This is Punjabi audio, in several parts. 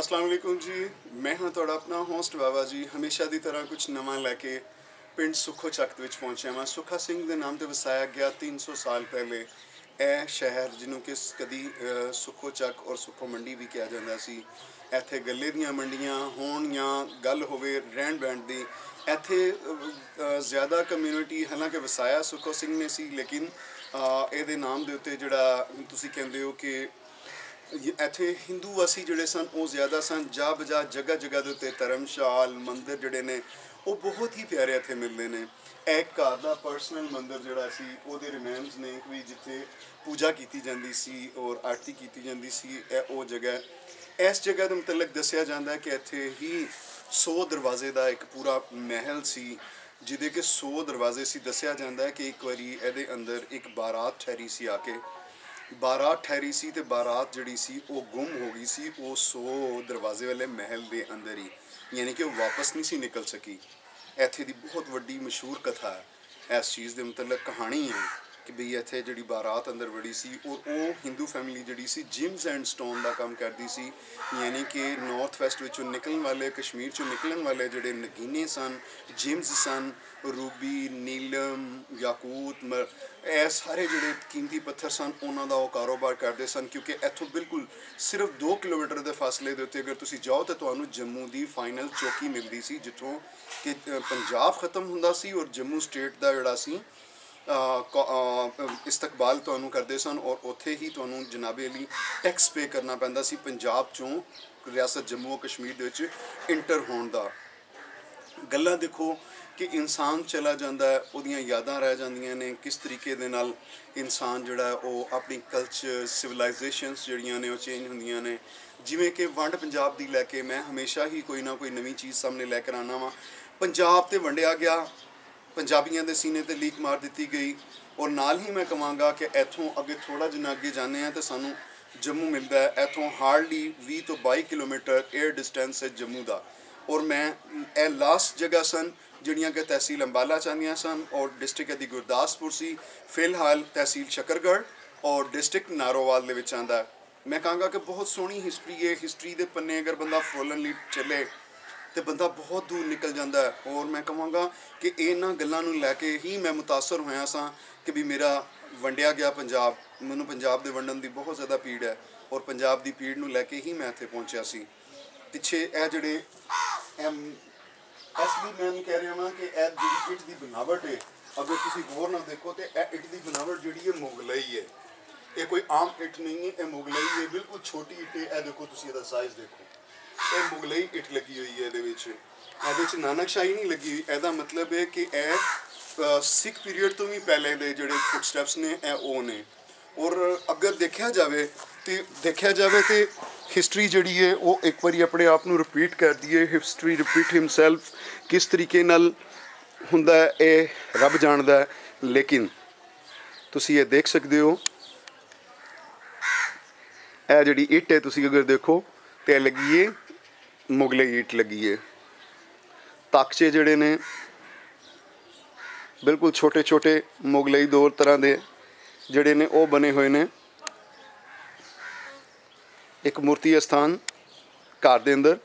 ਅਸਲਾਮ ਵਾਲੇਕੁਮ ਜੀ। ਮੈਂ ਹਾਂ ਤੁਹਾਡਾ ਆਪਣਾ ਹੋਸਟ ਬਾਬਾ ਜੀ। ਹਮੇਸ਼ਾ ਦੀ ਤਰ੍ਹਾਂ ਕੁਝ ਨਵਾਂ ਲੈ ਕੇ ਪਿੰਡ ਸੁੱਖੋ ਚੱਕ ਦੇ ਵਿੱਚ ਪਹੁੰਚਿਆ ਹਾਂ ਸੁੱਖਾ ਸਿੰਘ ਦੇ ਨਾਮ ਤੇ ਵਸਾਇਆ ਗਿਆ 300 ਸਾਲ ਪਹਿਲੇ ਇਹ ਸ਼ਹਿਰ ਜਿਹਨੂੰ ਕਿ ਕਦੀ ਅਹ, ਸੁੱਖੋ ਚੱਕ ਔਰ ਸੁੱਖੋ ਮੰਡੀ ਵੀ ਕਿਹਾ ਜਾਂਦਾ ਸੀ। ਇੱਥੇ ਗੱਲੇ ਦੀਆਂ ਮੰਡੀਆਂ ਹੋਣ ਜਾਂ ਗੱਲ ਹੋਵੇ ਰਹਿਣ ਬਹਿਣ ਦੀ ਇੱਥੇ ਜ਼ਿਆਦਾ ਕਮਿਊਨਿਟੀ ਹਾਲਾਂਕਿ ਵਸਾਇਆ ਸੁੱਖੋ ਸਿੰਘ ਨੇ ਸੀ ਲੇਕਿਨ ਇਹਦੇ ਨਾਮ ਦੇ ਉੱਤੇ ਜਿਹੜਾ ਤੁਸੀਂ ਕਹਿੰਦੇ ਹੋ ਕਿ ਇੱਥੇ ਹਿੰਦੂ ਵਾਸੀ ਜਿਹੜੇ ਸਨ, ਉਹ ਜ਼ਿਆਦਾ ਸਨ। ਜਾ ਬਜਾ ਜਗ੍ਹਾ ਜਗ੍ਹਾ ਦੇ ਉੱਤੇ ਧਰਮਸ਼ਾਲ, ਮੰਦਿਰ ਜਿਹੜੇ ਨੇ, ਉਹ ਬਹੁਤ ਹੀ ਪਿਆਰੇ ਇੱਥੇ ਮਿਲਦੇ ਨੇ। ਇਹ ਇੱਕ ਘਰ ਦਾ ਪਰਸਨਲ ਮੰਦਿਰ ਜਿਹੜਾ ਸੀ, ਉਹਦੇ ਰਿਮੇਨਸ ਨੇ ਵੀ ਜਿੱਥੇ ਪੂਜਾ ਕੀਤੀ ਜਾਂਦੀ ਸੀ ਔਰ ਆਰਤੀ ਕੀਤੀ ਜਾਂਦੀ ਸੀ, ਇਹ ਉਹ ਜਗ੍ਹਾ ਇਸ ਜਗ੍ਹਾ ਦੇ ਮੁਤਲਕ ਦੱਸਿਆ ਜਾਂਦਾ ਹੈ ਕਿ ਇੱਥੇ ਹੀ 100 ਦਰਵਾਜ਼ੇ ਦਾ ਇੱਕ ਪੂਰਾ ਮਹਿਲ ਸੀ, ਜਿਹਦੇ ਕਿ 100 ਦਰਵਾਜ਼ੇ ਸੀ। ਦੱਸਿਆ ਜਾਂਦਾ ਹੈ ਕਿ ਇੱਕ ਵਾਰੀ ਇਹਦੇ ਅੰਦਰ ਇੱਕ ਬਾਰਾਤ ਠਹਿਰੀ ਸੀ ਆ ਕੇ। ਬਾਰਾਤ ਠਹਿਰੀ ਸੀ ਤੇ ਬਾਰਾਤ ਜਿਹੜੀ ਸੀ, ਉਹ ਗੁੰਮ ਹੋ ਗਈ ਸੀ, ਉਹ 100 ਦਰਵਾਜ਼ੇ ਵਾਲੇ ਮਹਿਲ ਦੇ ਅੰਦਰ ਹੀ, ਯਾਨੀ ਕਿ ਉਹ ਵਾਪਸ ਨਹੀਂ ਸੀ ਨਿਕਲ ਸਕੀ। ਇੱਥੇ ਦੀ ਬਹੁਤ ਵੱਡੀ ਮਸ਼ਹੂਰ ਕਥਾ ਹੈ। ਇਸ ਚੀਜ਼ ਦੇ ਮੁਤਲਕ ਕਹਾਣੀ ਹੈ। ਕਿ ਬਈ ਇੱਥੇ ਜਿਹੜੀ ਬਾਰਾਤ ਅੰਦਰ ਵੜੀ ਸੀ ਔਰ ਉਹ ਹਿੰਦੂ ਫੈਮਿਲੀ ਜਿਹੜੀ ਸੀ ਜਿਮਸ ਐਂਡ ਸਟੋਨ ਦਾ ਕੰਮ ਕਰਦੀ ਸੀ। ਯਾਨੀ ਕਿ ਨਾਰਥ ਵੈਸਟ ਵਿੱਚੋਂ ਨਿਕਲਣ ਵਾਲੇ ਕਸ਼ਮੀਰ ਚੋਂ ਨਿਕਲਣ ਵਾਲੇ ਜਿਹੜੇ ਨਗੀਨੇ ਸਨ ਜਿਮਸ ਸਨ, ਰੂਬੀ, ਨੀਲਮ, ਯਾਕੂਤ ਮਰ ਇਹ ਸਾਰੇ ਜਿਹੜੇ ਕੀਮਤੀ ਪੱਥਰ ਸਨ, ਉਹਨਾਂ ਦਾ ਉਹ ਕਾਰੋਬਾਰ ਕਰਦੇ ਸਨ, ਕਿਉਂਕਿ ਇੱਥੋਂ ਬਿਲਕੁਲ ਸਿਰਫ 2 ਕਿਲੋਮੀਟਰ ਦੇ ਫਾਸਲੇ ਦੇ ਉੱਤੇ ਅਗਰ ਤੁਸੀਂ ਜਾਓ ਤਾਂ ਤੁਹਾਨੂੰ ਜੰਮੂ ਦੀ ਫਾਈਨਲ ਚੌਕੀ ਮਿਲਦੀ ਸੀ, ਜਿੱਥੋਂ ਕਿ ਪੰਜਾਬ ਖਤਮ ਹੁੰਦਾ ਸੀ ਔਰ ਜੰਮੂ ਸਟੇਟ ਦਾ ਜਿਹੜਾ ਸੀ ਇਸਤਕਬਾਲ ਤੁਹਾਨੂੰ ਕਰਦੇ ਸਨ ਔਰ ਉੱਥੇ ਹੀ ਤੁਹਾਨੂੰ ਜਨਾਬੇ ਲਈ ਟੈਕਸ ਪੇ ਕਰਨਾ ਪੈਂਦਾ ਸੀ ਪੰਜਾਬ ਚੋਂ ਰਿਆਸਤ ਜੰਮੂ ਕਸ਼ਮੀਰ ਦੇ ਵਿੱਚ ਇੰਟਰ ਹੋਣ ਦਾ। ਗੱਲਾਂ ਦੇਖੋ ਕਿ ਇਨਸਾਨ ਚਲਾ ਜਾਂਦਾ ਹੈ, ਉਹਦੀਆਂ ਯਾਦਾਂ ਰਹਿ ਜਾਂਦੀਆਂ ਨੇ, ਕਿਸ ਤਰੀਕੇ ਦੇ ਨਾਲ ਇਨਸਾਨ ਜਿਹੜਾ ਉਹ ਆਪਣੀ ਕਲਚਰ ਸਿਵਲਾਈਜੇਸ਼ਨਸ ਜਿਹੜੀਆਂ ਨੇ ਉਹ ਚੇਂਜ ਹੁੰਦੀਆਂ ਨੇ। ਜਿਵੇਂ ਕਿ ਵੰਡ ਪੰਜਾਬ ਦੀ ਲੈ ਕੇ ਮੈਂ ਹਮੇਸ਼ਾ ਹੀ ਕੋਈ ਨਾ ਕੋਈ ਨਵੀਂ ਚੀਜ਼ ਸਾਹਮਣੇ ਲੈ ਕੇ ਆਉਣਾ ਵਾਂ। ਪੰਜਾਬ ਤੇ ਵੰਡਿਆ ਗਿਆ ਪੰਜਾਬੀਆਂ ਦੇ ਸੀਨੇ ਤੇ ਲੀਕ ਮਾਰ ਦਿੱਤੀ ਗਈ ਔਰ ਨਾਲ ਹੀ ਮੈਂ ਕਹਾਂਗਾ ਕਿ ਇੱਥੋਂ ਅੱਗੇ ਥੋੜਾ ਜਿਹਾ ਅੱਗੇ ਜਾਂਦੇ ਆ ਤਾਂ ਸਾਨੂੰ ਜੰਮੂ ਮਿਲਦਾ ਹੈ। ਇੱਥੋਂ ਹਾਰਡਲੀ 20 ਤੋਂ 22 ਕਿਲੋਮੀਟਰ 에ਅਰ ਡਿਸਟੈਂਸ ਹੈ ਜੰਮੂ ਦਾ। ਔਰ ਮੈਂ, ਇਹ ਲਾਸਟ ਜਗ੍ਹਾ ਸਨ ਜਿਹੜੀਆਂ ਕਿ ਤਹਿਸੀਲ ਅੰਬਾਲਾ ਚਾਹੁੰਦੀਆਂ ਸਨ ਔਰ ਡਿਸਟ੍ਰਿਕਟ ਦੀ ਗੁਰਦਾਸਪੁਰ ਸੀ। ਫਿਲਹਾਲ ਤਹਿਸੀਲ ਸ਼ਕਰਗੜ੍ਹ ਔਰ ਡਿਸਟ੍ਰਿਕਟ ਨਾਰੋਵਾਲ ਦੇ ਵਿੱਚ ਆਂਦਾ ਮੈਂ ਕਹਾਂਗਾ ਕਿ ਬਹੁਤ ਸੋਹਣੀ ਹਿਸਟਰੀ ਹੈ। ਹਿਸਟਰੀ ਦੇ ਪੰਨੇ ਅਗਰ ਬੰਦਾ ਫਰੋਲਣ ਲਈ ਚੱਲੇ ਤੇ ਬੰਦਾ ਬਹੁਤ ਦੂਰ ਨਿਕਲ ਜਾਂਦਾ ਹੈ। ਔਰ ਮੈਂ ਕਹਾਂਗਾ ਕਿ ਇਹਨਾਂ ਗੱਲਾਂ ਨੂੰ ਲੈ ਕੇ ਹੀ ਮੈਂ ਮੁਤਾਸਰ ਹੋਇਆ ਸਾਂ ਕਿ ਵੀ ਮੇਰਾ ਵੰਡਿਆ ਗਿਆ ਪੰਜਾਬ, ਮੈਨੂੰ ਪੰਜਾਬ ਦੇ ਵੰਡਣ ਦੀ ਬਹੁਤ ਜ਼ਿਆਦਾ ਪੀੜ ਹੈ ਔਰ ਪੰਜਾਬ ਦੀ ਪੀੜ ਨੂੰ ਲੈ ਕੇ ਹੀ ਮੈਂ ਇੱਥੇ ਪਹੁੰਚਿਆ ਸੀ। ਪਿੱਛੇ ਇਹ ਜਿਹੜੇ ਐਮ ਇਸ ਲਈ ਮੈਂ ਨਹੀਂ ਕਹਿ ਰਿਹਾ ਹਾਂ ਕਿ ਇਹ ਜਿਹੜੀ ਇੱਟ ਦੀ ਬਣਾਵਟ ਹੈ ਅਗਰ ਤੁਸੀਂ ਗੌਰ ਨਾਲ ਦੇਖੋ ਤੇ ਇਹ ਇੱਟ ਦੀ ਬਣਾਵਟ ਜਿਹੜੀ ਹੈ ਮੁਗਲਈ ਹੈ ਇਹ ਕੋਈ ਆਮ ਇੱਟ ਨਹੀਂ ਹੈ ਇਹ ਮੁਗਲਈ ਹੈ ਬਿਲਕੁਲ ਛੋਟੀ ਇੱਟ ਹੈ ਇਹ ਦੇਖੋ ਤੁਸੀਂ ਇਹਦਾ ਸਾਈਜ਼ ਦੇਖੋ। ਇਹ ਮੁਗਲਈ ਇੱਟ ਲੱਗੀ ਹੋਈ ਹੈ ਇਹਦੇ ਵਿੱਚ। ਇਹਦੇ ਵਿੱਚ ਨਾਨਕਸ਼ਾਹੀ ਨਹੀਂ ਲੱਗੀ ਹੋਈ। ਇਹਦਾ ਮਤਲਬ ਹੈ ਕਿ ਇਹ ਸਿੱਖ ਪੀਰੀਅਡ ਤੋਂ ਵੀ ਪਹਿਲੇ ਦੇ ਜਿਹੜੇ ਫੁੱਟਸਟੈਪਸ ਨੇ, ਇਹ ਉਹ ਨੇ। ਔਰ ਅਗਰ ਦੇਖਿਆ ਜਾਵੇ ਤੇ ਦੇਖਿਆ ਜਾਵੇ ਤੇ ਹਿਸਟਰੀ ਜਿਹੜੀ ਹੈ, ਉਹ ਇੱਕ ਵਾਰੀ ਆਪਣੇ ਆਪ ਨੂੰ ਰਿਪੀਟ ਕਰਦੀ ਹੈ ਹਿਸਟਰੀ ਰਿਪੀਟ ਹਿਮਸੈਲਫ ਕਿਸ ਤਰੀਕੇ ਨਾਲ ਹੁੰਦਾ ਇਹ ਰੱਬ ਜਾਣਦਾ ਲੇਕਿਨ ਤੁਸੀਂ ਇਹ ਦੇਖ ਸਕਦੇ ਹੋ। ਇਹ ਜਿਹੜੀ ਇੱਟ ਹੈ, ਤੁਸੀਂ ਅਗਰ ਦੇਖੋ, ਤੇ ਇਹ ਲੱਗੀ ਹੈ ਮੁਗਲੇ ਈਟ ਲੱਗੀ ਹੈ ਤਾਕਚੇ ਜਿਹੜੇ ਨੇ, ਬਿਲਕੁਲ ਛੋਟੇ ਛੋਟੇ ਮੁਗਲਈ ਦੌਰ ਤਰ੍ਹਾਂ ਦੇ ਜਿਹੜੇ ਨੇ, ਉਹ ਬਣੇ ਹੋਏ ਨੇ। ਇੱਕ ਮੂਰਤੀ ਸਥਾਨ ਘਰ ਦੇ ਅੰਦਰ।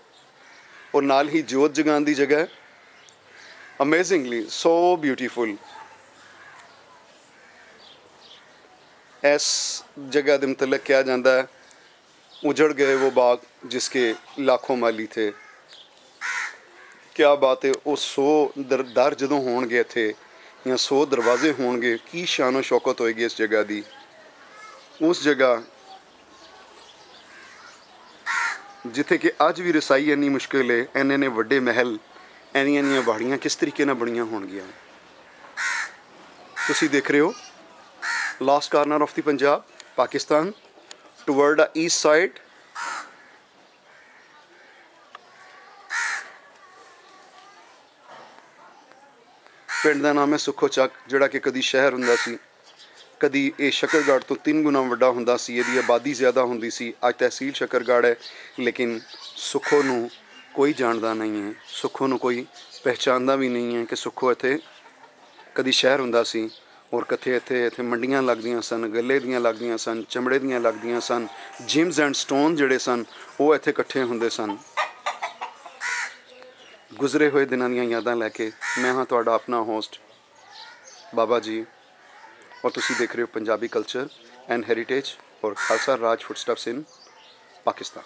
ਔਰ ਨਾਲ ਹੀ ਜੋਤ ਜਗਾਉਣ ਦੀ ਜਗ੍ਹਾ ਹੈ। ਅਮੇਜ਼ਿੰਗਲੀ ਸੋ ਬਿਊਟੀਫੁਲ ਇਸ ਜਗ੍ਹਾ ਦੇ ਮੁਤਲਕ ਕਿਹਾ ਜਾਂਦਾ ਹੈ उजड़ गए वो बाग जिसके लाखों माली थे ਕਿਆ ਬਾਤ ਹੈ ਉਹ 100 ਦਰ ਦਰ ਜਦੋਂ ਹੋਣਗੇ ਇੱਥੇ ਜਾਂ 100 ਦਰਵਾਜ਼ੇ ਹੋਣਗੇ ਕੀ ਸ਼ਾਨੋ ਸ਼ੌਕਤ ਹੋਏਗੀ ਇਸ ਜਗ੍ਹਾ ਦੀ ਉਸ ਜਗ੍ਹਾ ਜਿੱਥੇ ਕਿ ਅੱਜ ਵੀ ਰਸਾਈ ਇੰਨੀ ਮੁਸ਼ਕਿਲ ਹੈ ਇੰਨੇ ਨੇ ਵੱਡੇ ਮਹਿਲ ਐਨੀਆਂ ਐਨੀਆਂ ਬਾੜੀਆਂ ਕਿਸ ਤਰੀਕੇ ਨਾਲ ਬਣੀਆਂ ਹੋਣਗੀਆਂ ਤੁਸੀਂ ਦੇਖ ਰਹੇ ਹੋ last corner of the Punjab Pakistan toward the east side. ਪਿੰਡ ਦਾ ਨਾਮ ਹੈ ਸੁੱਖੋ ਚੱਕ, ਜਿਹੜਾ ਕਿ ਕਦੀ ਸ਼ਹਿਰ ਹੁੰਦਾ ਸੀ, ਕਦੀ ਇਹ ਸ਼ਕਰਗੜ੍ਹ ਤੋਂ ਤਿੰਨ ਗੁਣਾ ਵੱਡਾ ਹੁੰਦਾ ਸੀ, ਇਹਦੀ ਆਬਾਦੀ ਜ਼ਿਆਦਾ ਹੁੰਦੀ ਸੀ, ਅੱਜ ਤਹਿਸੀਲ ਸ਼ਕਰਗੜ੍ਹ ਹੈ, ਲੇਕਿਨ ਸੁੱਖੋ ਨੂੰ ਕੋਈ ਜਾਣਦਾ ਨਹੀਂ ਹੈ, ਸੁੱਖੋ ਨੂੰ ਕੋਈ ਪਹਿਚਾਨਦਾ ਵੀ ਨਹੀਂ ਹੈ ਕਿ ਸੁੱਖੋ ਇੱਥੇ ਕਦੀ ਸ਼ਹਿਰ ਹੁੰਦਾ ਸੀ ਔਰ ਕਿੱਥੇ ਇੱਥੇ ਇੱਥੇ ਮੰਡੀਆਂ ਲੱਗਦੀਆਂ ਸਨ, ਗੱਲੇ ਦੀਆਂ ਲੱਗਦੀਆਂ ਸਨ, ਚਮੜੇ ਦੀਆਂ ਲੱਗਦੀਆਂ ਸਨ ਜਿਮਸ ਐਂਡ ਸਟੋਨ ਜਿਹੜੇ ਸਨ, ਉਹ ਇੱਥੇ ਇਕੱਠੇ ਹੁੰਦੇ ਸਨ। ਗੁਜ਼ਰੇ ਹੋਏ ਦਿਨਾਂ ਦੀਆਂ ਯਾਦਾਂ ਲੈ ਕੇ ਮੈਂ ਹਾਂ ਤੁਹਾਡਾ ਆਪਣਾ ਹੋਸਟ ਬਾਬਾ ਜੀ। ਔਰ ਤੁਸੀਂ ਦੇਖ ਰਹੇ ਹੋ ਪੰਜਾਬੀ ਕਲਚਰ ਐਂਡ ਹੈਰੀਟੇਜ ਔਰ ਖਾਲਸਾ ਰਾਜ ਫੁੱਟਸਟੈਪਸ ਇਨ ਪਾਕਿਸਤਾਨ।